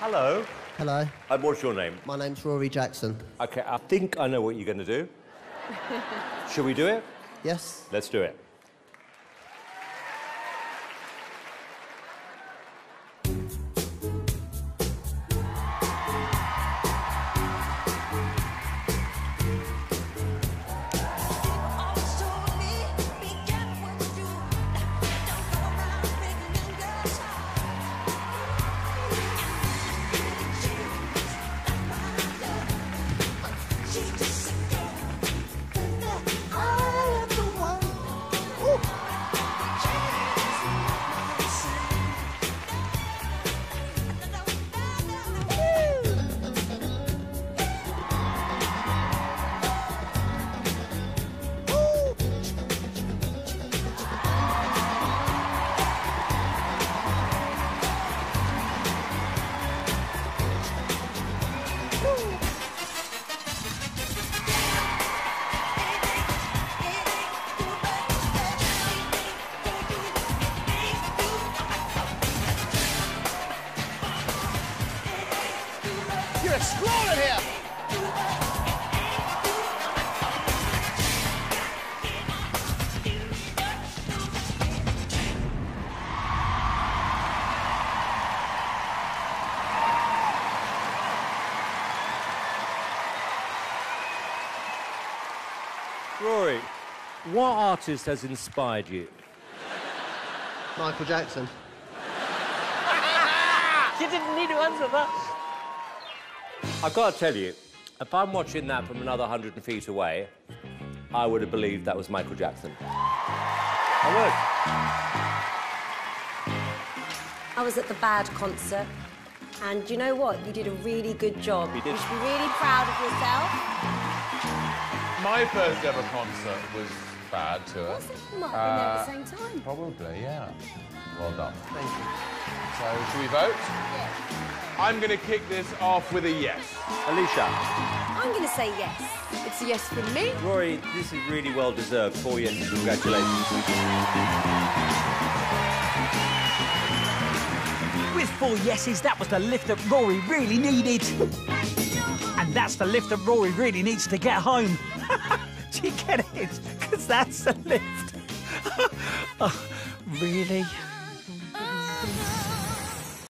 Hello. Hello. And what's your name? My name's Rory Jackson. Okay, I think I know what you're going to do. Shall we do it? Yes? Let's do it. You're exploring here! Rory, what artist has inspired you? Michael Jackson. You didn't need to answer that. I've got to tell you, if I'm watching that from another 100 feet away, I would have believed that was Michael Jackson. I would. I was at the Bad concert, and you know what? You did a really good job. You did. should be really proud of yourself. My first ever concert was bad to her. You might have been there at Uh, the same time. Probably, yeah. Well done. Thank you. So, should we vote? I'm going to kick this off with a yes. Alesha, I'm going to say yes. It's a yes from me. Rory, this is really well deserved. Four yeses, congratulations. With four yeses, that was the lift that Rory really needed. and that's the lift that Rory really needs to get home. Do you get it? Because that's the lift. oh, really?